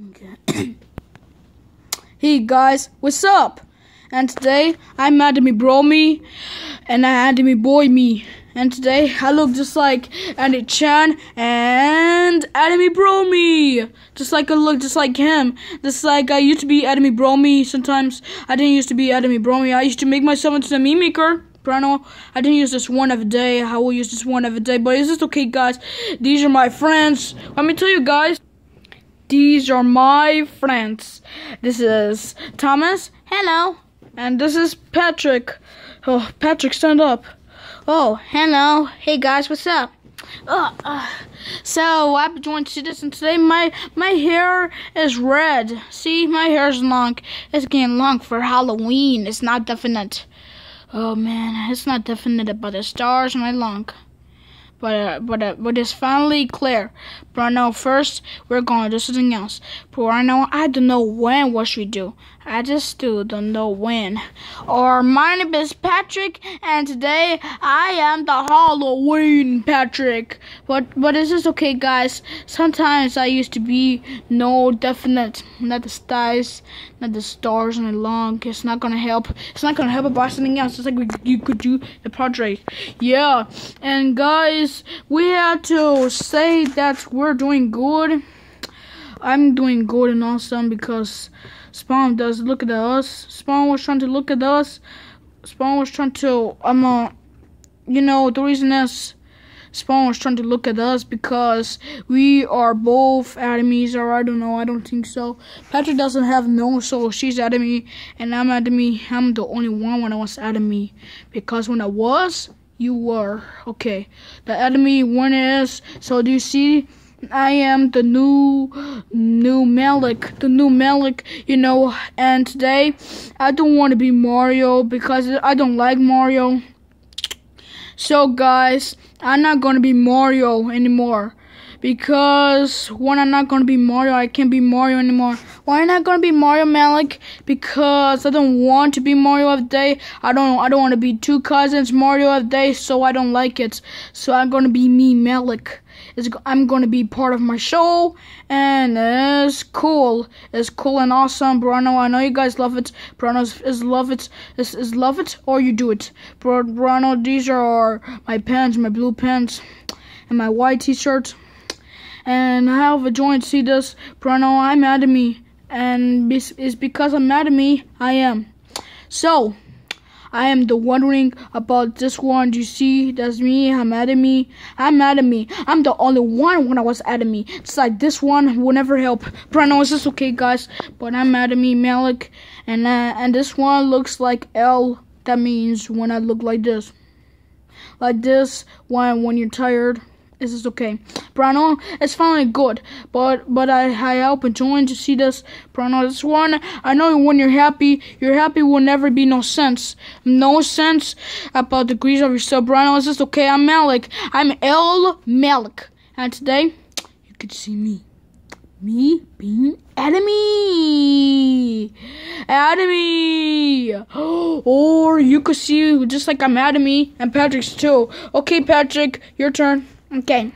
Okay. hey guys, what's up? And today I'm Anime Bro Me and I Anime Boy Me. And today I look just like Andy Chan and Anime Bro Me. Just like I look just like him. Just like I used to be Anime Bro Me sometimes. I didn't used to be Anime Bro Me. I used to make myself into a meme maker. Bruno, I didn't use this one every day. I will use this one every day. But is this okay, guys? These are my friends. Let me tell you, guys. These are my friends. This is Thomas. Hello. And this is Patrick. Oh, Patrick, stand up. Oh, hello. Hey guys, what's up? Oh, uh, so joined to this, and today my my hair is red. See, my hair is long. It's getting long for Halloween. It's not definite. Oh man, it's not definite about the stars and my long but uh, but uh, but it's finally clear. But I know first we're going to do something else. But I know I don't know when what should we do. I just still don't know when. Or my name is Patrick, and today I am the Halloween Patrick. But but is this okay, guys? Sometimes I used to be no definite, not the stars, not the stars and long. It's not gonna help. It's not gonna help about something else. It's like we, you could do the project. Yeah, and guys, we had to say that we're doing good. I'm doing good and awesome because Spawn does look at us. Spawn was trying to look at us. Spawn was trying to I'm um uh, you know the reason is Spawn was trying to look at us because we are both enemies or I don't know, I don't think so. Patrick doesn't have no soul, she's enemy and I'm enemy. I'm the only one when I was enemy. Because when I was, you were. Okay. The enemy one is so do you see I am the new new Malach, the new Malach, you know, and today I don't want to be Mario because I don't like Mario. So guys, I'm not to be Mario anymore. Because when I'm not gonna be Mario, I can't be Mario anymore. Why am I not gonna be Mario Malach? Because I don't want to be Mario of day. I don't I don't want to be two cousins Mario of day, so I don't like it. So I'm gonna be me Malach. I'm gonna be part of my show, and it's cool. It's cool and awesome, Bruno. I know you guys love it. Bruno is love it. Is, is love it or you do it, Bruno. These are my pants, my blue pants, and my white T-shirt and I have a joint see this Bruno I'm mad at me and it's because I'm mad at me I am so I am the wondering about this one. You see? That's me. I'm at me. I'm at me. I'm the only one when I was at me. It's like this one will never help. This okay, guys? But I'm mad at me, Malach. And uh, and this one looks like L. That means when I look like this. Like this, when when you're tired. This is okay. Bruno, it's finally good. But but I I hope enjoying to see this. Bruno, this one I know when you're happy, your happy will never be no sense. No sense about the degrees of yourself. Bruno, is this okay? I'm Malach. I'm El Malach. And today you could see me. Me being enemy. Enemy. Or you could see just like I'm enemy and Patrick's too. Okay, Patrick, your turn. Okay.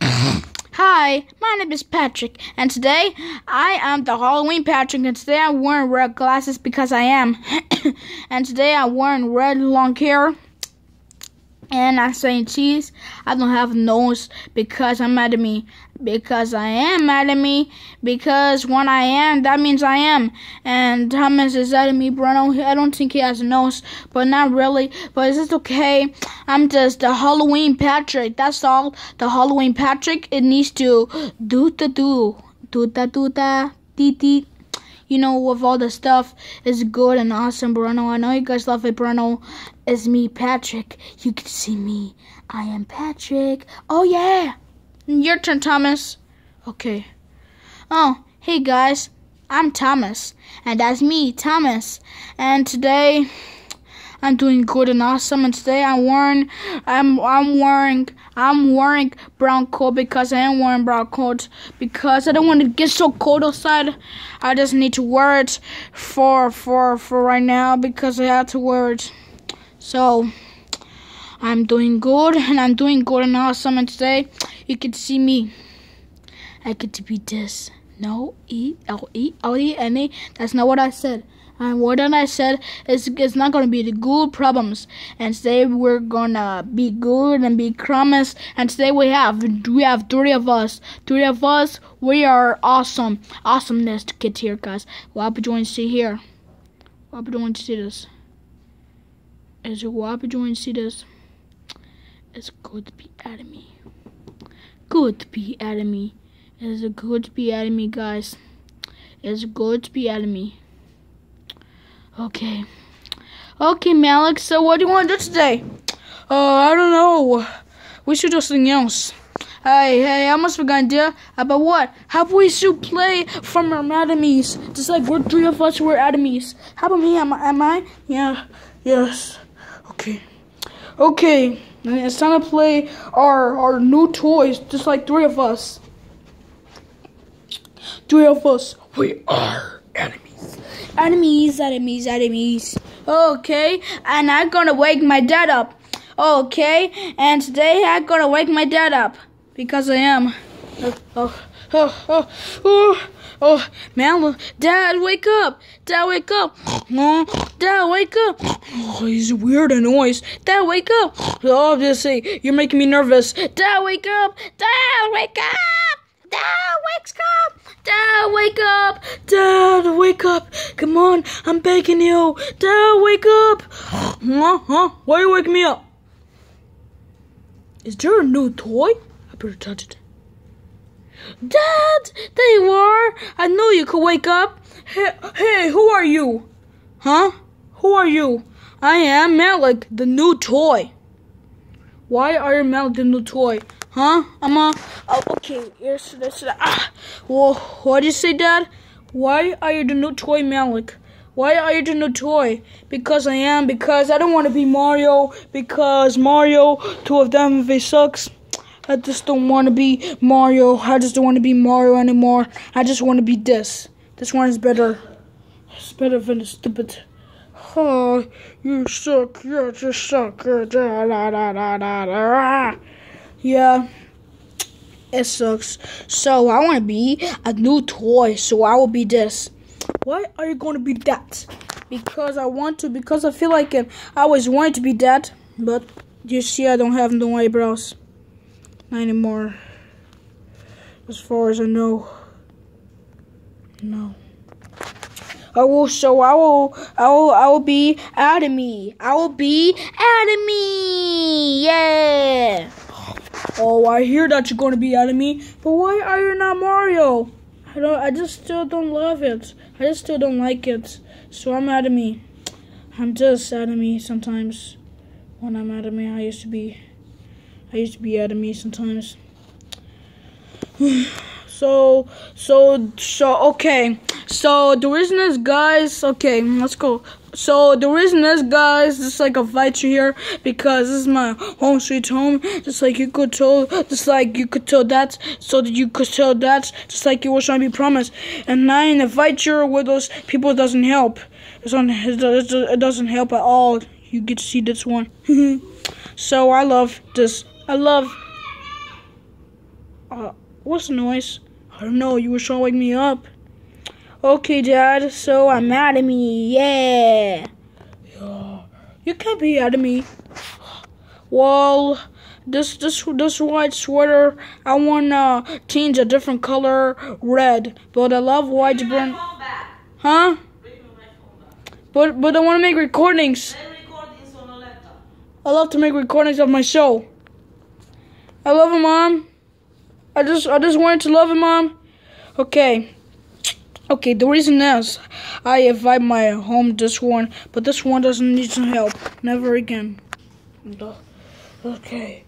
Hi, my name is Patrick, and today I am the Halloween Patrick, and today I'm wearing red glasses because I am. and today I'm wearing red long hair. And I'm saying cheese. I don't have nose because I'm mad at me. Because I am mad at me. Because when I am, that means I am. And Thomas is mad at me, Bruno. I don't think he has a nose, but not really. But it's okay. I'm just the Halloween Patrick. That's all. The Halloween Patrick. It needs to do the do. Do da do da. Dee dee you know, with all the stuff is good and awesome, Bruno. I know you guys love it, Bruno. It's me, Patrick. You can see me. I am Patrick. Oh, yeah. Your turn, Thomas. Okay. Oh, hey, guys. I'm Thomas. And that's me, Thomas. And today... I'm doing good and awesome. And today I'm wearing, I'm, I'm wearing, I'm wearing brown coat because I am wearing brown coat because I don't want to get so cold outside. I just need to wear it for, for, for right now because I have to wear it. So, I'm doing good and I'm doing good and awesome. And today you can see me. I get to be this, No, E L E L E N A. That's not what I said. And what I said is it's not gonna be the good problems. And today we're gonna be good and be promised. And today we have we have three of us. Three of us. We are awesome. Awesomeness kids here, guys. Well, I join see here. Well, I join see this. Is what I join see this? It's good to be me. Good to be me. It's good to be me, guys. It's good to be me. Okay. Okay, Malach, so what do you want to do today? Uh, I don't know. We should do something else. Hey, hey, I have an idea. About what? How about we should play from our enemies? Just like we're three of us, we're enemies. How about me? Am, am I? Yeah. Yes. Okay. Okay. It's time to play our, our new toys, just like three of us. Three of us. We are enemies. Enemies, enemies, enemies. Okay, and I'm gonna wake my dad up. Okay, and today I'm gonna wake my dad up because I am. Oh, oh, oh, oh, oh, oh man, Dad, wake up! Dad, wake up! Dad, wake up! Oh, he's weird and noise. Dad, wake up! Obviously, you're making me nervous. Dad, wake up! Dad, wake up! Dad, wakes up! Dad, wake up! Dad, wake up! Come on, I'm begging you! Dad, wake up! Huh? Huh? Why you waking me up? Is there a new toy? I better touch it. Dad, there you are! I knew you could wake up! Hey, hey, who are you? Huh? Who are you? I am Malach, the new toy. Why are you Malach, the new toy? Huh? I'm a. Oh, okay. Yes, that. Ah. Well, what did you say, Dad? Why are you the new toy, Malach? Why are you the new toy? Because I am. Because I don't want to be Mario. Because Mario, two of them, they sucks. I just don't want to be Mario. I just don't want to be Mario anymore. I just want to be this. This one is better. It's better than the stupid. Oh, you suck. You just suck. Yeah, it sucks. So I want to be a new toy. So I will be this. Why are you going to be that? Because I want to. Because I feel like. I always wanted to be that. But you see, I don't have no eyebrows. Anymore. As far as I know. No. I will so I will I will I will be Atomy. I will be Atomy. Yeah. Oh, I hear that you're going to be out of me, but why are you not Mario? I don't. I just still don't love it. I just still don't like it. So I'm out of me. I'm just out of me sometimes. When I'm out of me, I used to be. I used to be out of me sometimes. so, so, so. Okay. So the reason is, guys. Okay, let's go. So the reason is, guys, just like a fight you here because this is my home sweet home. Just like you could tell, just like you could tell that, so that you could tell that, just like you were trying to be promised. And now in a fight you with those people It doesn't help. It's on, it doesn't help at all. You get to see this one. so I love this. I love. Uh, what's the noise? I don't know. You were trying to wake me up. Okay, Dad, so I'm mad at me. Yeah. yeah. You can't be mad at me. Well, this this this white sweater, I wanna change a different color, red. But I love white brown. Huh? But but I wanna make recordings. I love to make recordings of my show. I love it, Mom. I just I just wanted to love it, Mom. Okay. Okay, the reason is I invite my home this one, but this one doesn't need some help. Never again. Okay.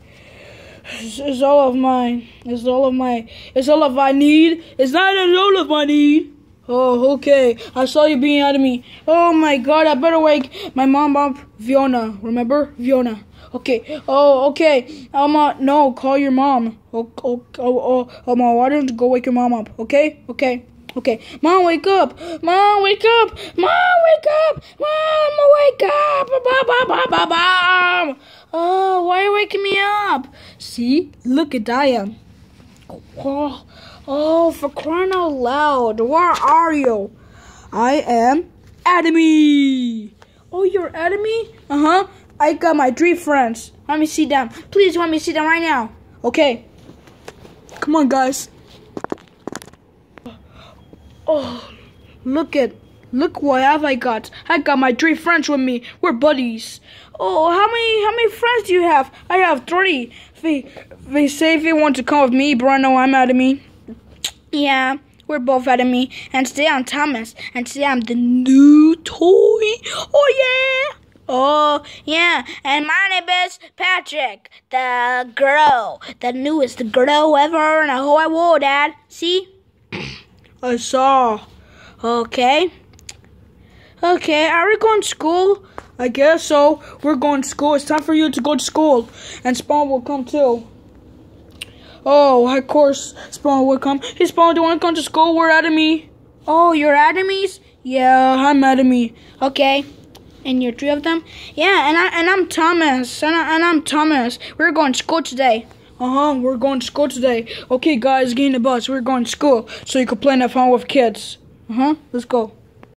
It's, all of mine. It's all of my. It's all of I need. It's not all of my need. Oh, okay. I saw you being out of me. Oh my god, I better wake my mom up. Fiona, remember? Fiona. Okay. Oh, okay. Uh, no, call your mom. Oh, oh, oh, oh, oh, mom, why don't you go wake your mom up? Okay? Okay. Okay, mom, wake up! Mom, wake up! Mom, wake up! Mom, wake up! Ba, ba, ba, ba, ba. Oh, why are you waking me up? See, look at Diane. Oh, Oh, for crying out loud, where are you? I am enemy. Oh, you're enemy? Uh huh. I got my three friends. Let me see them. Please let me see them right now. Okay. Come on, guys. Oh, look at, look what have I got. I got my three friends with me. We're buddies. Oh, how many, how many friends do you have? I have three. They, they say they want to come with me, know I'm out of me. Yeah, we're both out of me. And today I'm Thomas. And today I'm the new toy. Oh yeah. Oh, yeah, and my name is Patrick, the girl, the newest girl ever in the whole world, Dad. See? I saw. Okay. Okay, are we going to school? I guess so. We're going to school. It's time for you to go to school. And Spawn will come too. Oh, of course Spawn will come. Hey, Spawn, do you want to come to school? We're enemy. Oh, you're enemies? Yeah, I'm enemy. Okay. And you're three of them? Yeah, and I and I'm Thomas. And, I, and I'm Thomas. We're going to school today. Uh-huh, we're going to school today. Okay, guys, get in the bus. We're going to school so you can play in the fun with kids. Uh-huh, let's go.